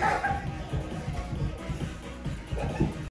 Ha ha ha!